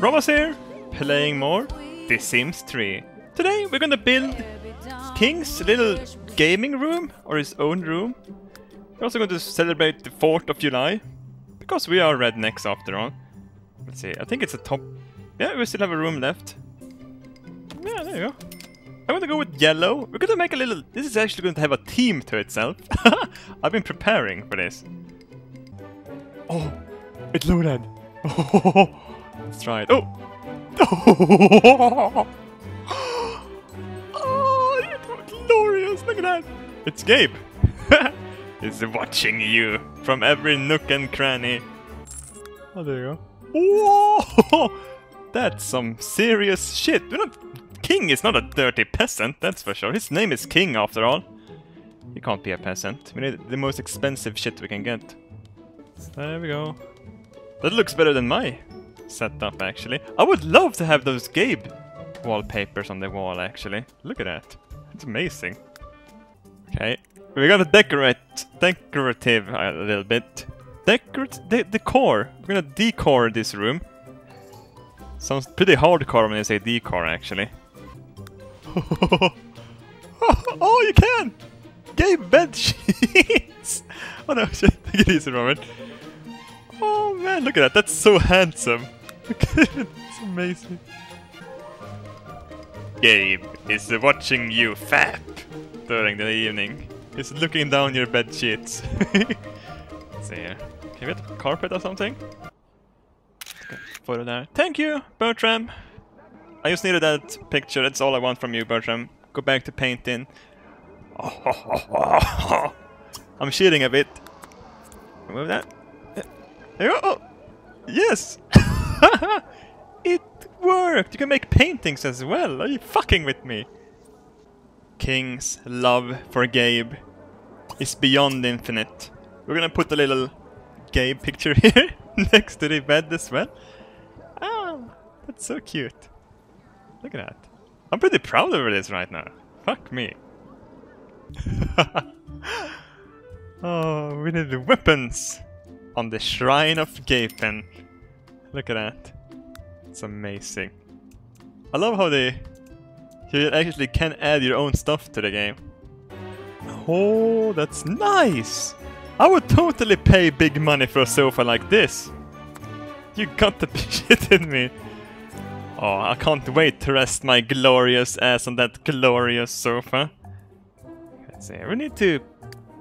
Robbaz here, playing more The Sims 3. Today we're gonna build King's little gaming room, or his own room. We're also going to celebrate the 4th of July, because we are rednecks after all. Let's see, I think it's a top... Yeah, we still have a room left. Yeah, there you go. I'm gonna go with yellow. We're gonna make a little... This is actually going to have a theme to itself. I've been preparing for this. Oh, it loaded. let's try it. Oh! oh, glorious! Look at that! It's Gabe! He's watching you from every nook and cranny. Oh, there you go. Whoa! That's some serious shit. We're not... King is not a dirty peasant, that's for sure. His name is King, after all. He can't be a peasant. We need the most expensive shit we can get. There we go. That looks better than my setup, actually. I would love to have those Gabe wallpapers on the wall, actually. Look at that. It's amazing. Okay. We're gonna decorate, decorative uh, a little bit. Decorate, de decor. We're gonna decor this room. Sounds pretty hardcore when you say decor, actually. oh, you can! Gabe bed sheets! oh no. Take it easy, Robert. Oh man, look at that. That's so handsome. It's amazing. Gabe is watching you fap during the evening. He's looking down your bed sheets. See here. Uh, can we get a carpet or something? Photo there. Thank you, Bertram. I just needed that picture. That's all I want from you, Bertram. Go back to painting. I'm cheating a bit. Move that. There. Oh. Yes! it worked! You can make paintings as well. Are you fucking with me? King's love for Gabe is beyond infinite. We're gonna put a little Gabe picture here next to the bed as well. Ah, that's so cute. Look at that. I'm pretty proud of this right now. Fuck me. oh, we need the weapons on the Shrine of Gaben. Look at that. It's amazing. I love how they you actually can add your own stuff to the game. Oh, that's nice! I would totally pay big money for a sofa like this. You got to be shitting me. Oh, I can't wait to rest my glorious ass on that glorious sofa. Let's see, we need to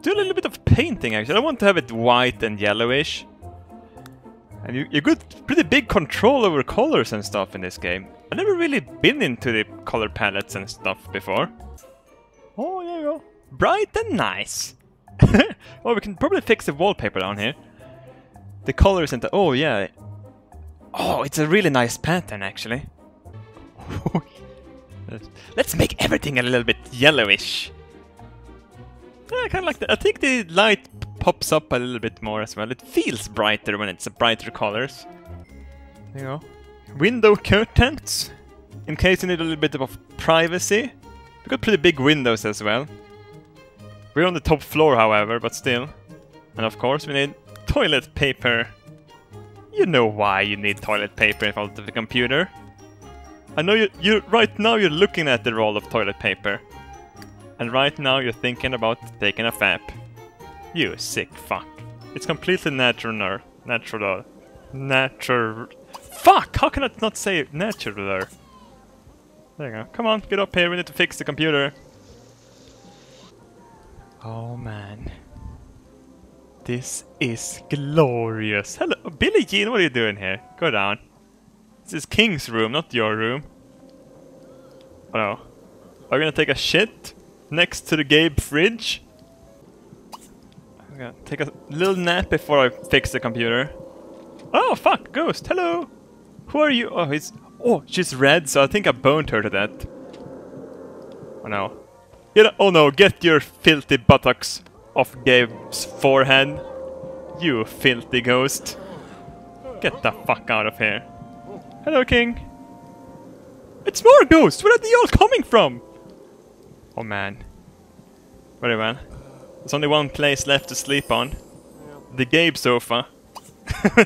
do a little bit of painting actually. I want to have it white and yellowish. And you, you got pretty big control over colors and stuff in this game. I've never really been into the color palettes and stuff before. Oh, there you go. Bright and nice. well, we can probably fix the wallpaper down here. The colors and the... Oh, yeah. Oh, it's a really nice pattern, actually. Let's make everything a little bit yellowish. I kind of like that. I think the light pops up a little bit more as well. It feels brighter when it's brighter colors. There you go. Window curtains. In case you need a little bit of privacy. We've got pretty big windows as well. We're on the top floor, however, but still. And of course we need toilet paper. You know why you need toilet paper in front of the computer. I know you, you right now you're looking at the roll of toilet paper. And right now you're thinking about taking a fap. You sick fuck. It's completely natural. Natural. Natural. Fuck! How can I not say natural? There you go. Come on, get up here. We need to fix the computer. Oh man. This is glorious. Hello, Billie Jean, what are you doing here? Go down. This is King's room, not your room. Oh no. Are we gonna take a shit next to the Gabe fridge? I'm gonna take a little nap before I fix the computer. Oh fuck, ghost, hello! Who are you? Oh, he's... Oh, she's red, so I think I boned her to that. Oh no. Get, oh no, get your filthy buttocks off Gabe's forehead. You filthy ghost. Get the fuck out of here. Hello, King. It's more ghosts! Where are they all coming from? Oh man. Very well. There's only one place left to sleep on. The Gabe sofa.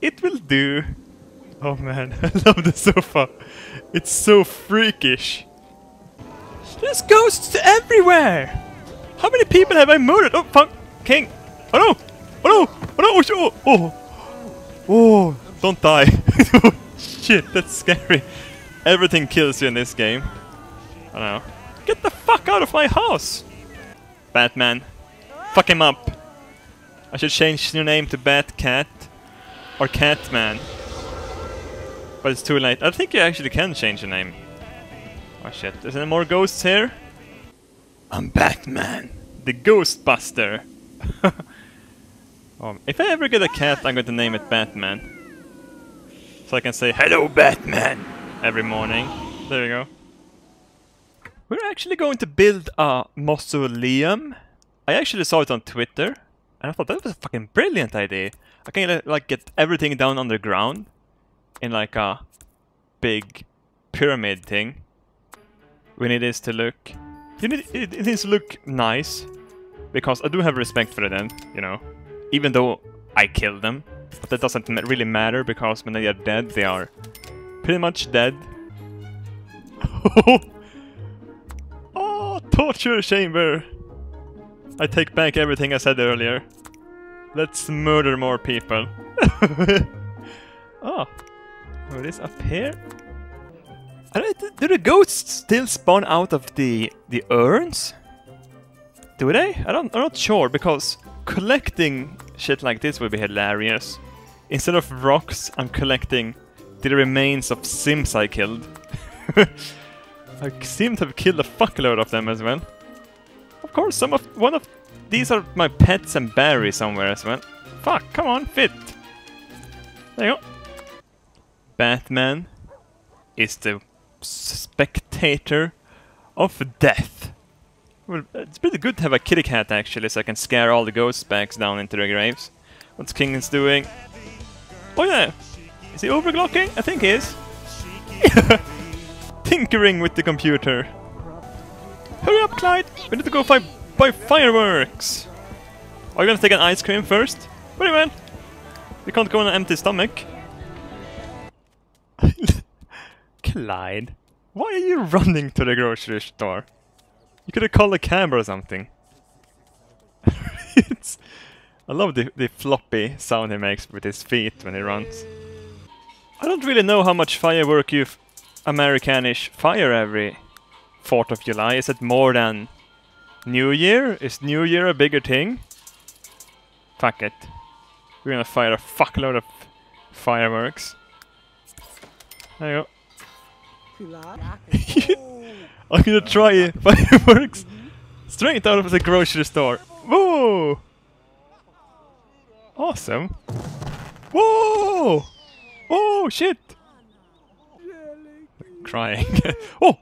it will do. Oh man, I love the sofa. It's so freakish. There's ghosts everywhere! How many people have I murdered? Oh, fuck! King! Oh no! Oh no! Oh no! Oh! Oh. oh! oh. Don't die! Shit, that's scary. Everything kills you in this game. I know. Get the fuck out of my house! Batman. Fuck him up. I should change your name to Batcat. Or Catman. But it's too late. I think you actually can change your name. Oh shit, is there more ghosts here? I'm Batman, the Ghostbuster. um, if I ever get a cat, I'm going to name it Batman. So I can say, Hello Batman! Every morning. There you go. We're actually going to build a mausoleum. I actually saw it on Twitter. And I thought that was a fucking brilliant idea. I can like get everything down underground in like a big pyramid thing. We need this to look... You need, it, it needs to look nice. Because I do have respect for them, you know. Even though I killed them. But that doesn't really matter because when they are dead, they are pretty much dead. torture chamber! I take back everything I said earlier. Let's murder more people. oh, what is up here? do the ghosts still spawn out of the the urns? Do they? I don't. I'm not sure because collecting shit like this would be hilarious. Instead of rocks, I'm collecting the remains of Sims I killed. I seem to have killed a fuckload of them as well. Of course, some of one of these are my pets and Barry somewhere as well. Fuck, come on, fit. There you go. Batman is the spectator of death. Well, it's pretty good to have a kitty cat actually, so I can scare all the ghosts back down into their graves. What's King is doing? Oh yeah! Is he overclocking? I think he is. Tinkering with the computer. Hurry up, Clyde! We need to go fi buy fireworks! Are you gonna take an ice cream first? What do you? We can't go on an empty stomach. Clyde, why are you running to the grocery store? You could have called a cab or something. I love the, the floppy sound he makes with his feet when he runs. I don't really know how much firework you Americanish fire every 4th of July. Is it more than New Year? Is New Year a bigger thing? Fuck it. We're gonna fire a fuckload of fireworks. There you go. I'm gonna try fireworks straight out of the grocery store. Whoa! Awesome. Whoa! Oh shit! Crying. oh!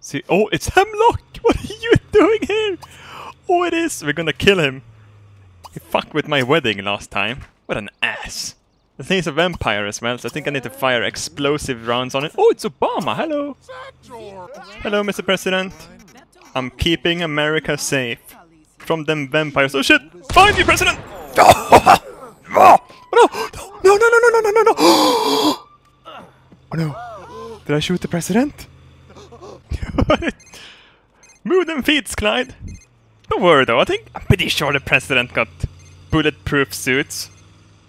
See, oh, it's Hemlock! What are you doing here? Oh, it is! We're gonna kill him. He fucked with my wedding last time. What an ass. The thing is a vampire as well, so I think I need to fire explosive rounds on it. Oh, it's Obama! Hello! Hello, Mr. President. I'm keeping America safe from them vampires. Oh shit! Find you, President! Oh, no! No, no, no, no, no, no, no, no! Oh no! Did I shoot the President? Move them feet, Clyde! Don't worry though, I think I'm pretty sure the President got bulletproof suits.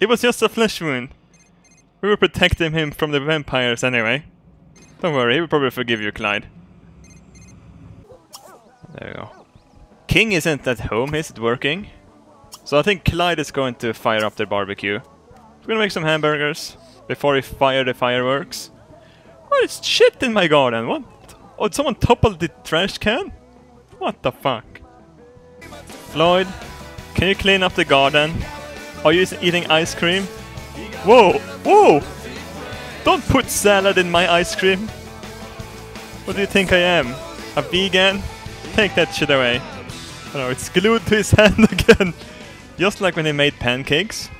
It was just a flesh wound. We were protecting him from the vampires anyway. Don't worry, he will probably forgive you, Clyde. There you go. King isn't at home, is it working? So I think Clyde is going to fire up their barbecue. We're gonna make some hamburgers before we fire the fireworks. Oh, it's shit in my garden, what? Oh, someone toppled the trash can? What the fuck? Floyd, can you clean up the garden? Are you eating ice cream? Whoa! Whoa! Don't put salad in my ice cream! What do you think I am? A vegan? Take that shit away. Oh no, it's glued to his hand again! Just like when he made pancakes.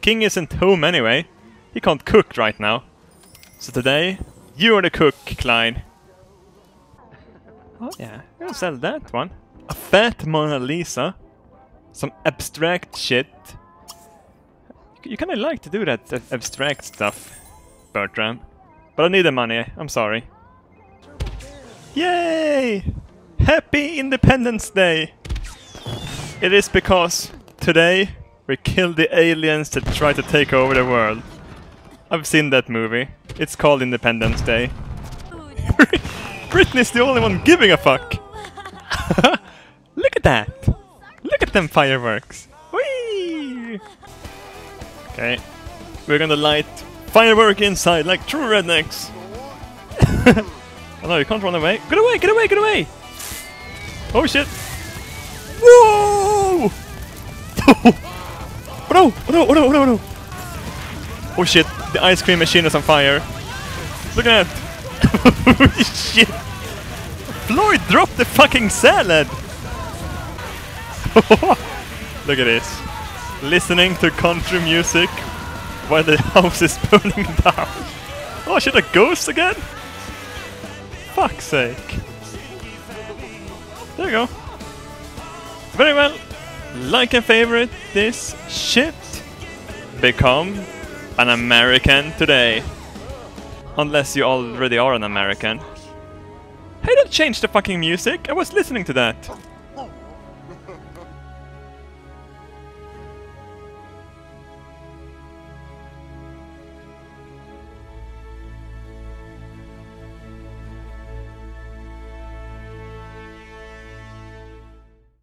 King isn't home anyway. He can't cook right now. So today, you're the cook, Klein. Oh yeah, I'll sell that one. A fat Mona Lisa some abstract shit. You kind of like to do that, abstract stuff. Bertram. But I need the money, I'm sorry. Yay! Happy Independence Day! It is because today we killed the aliens that try to take over the world. I've seen that movie. It's called Independence Day. Britney's the only one giving a fuck! Look at that! Look at them fireworks! Whee! Okay, we're gonna light firework inside like true rednecks! oh no, you can't run away. Get away, get away, get away! Oh shit! Whoa! oh no, oh no, oh no, oh no, oh no! Oh shit, the ice cream machine is on fire. Look at that! shit! Floyd dropped the fucking salad! Look at this. Listening to country music while the house is burning down. Oh shit, a ghost again? Fuck's sake. There you go. Very well. Like and favorite this shit. Become an American today. Unless you already are an American. Hey, don't change the fucking music! I was listening to that!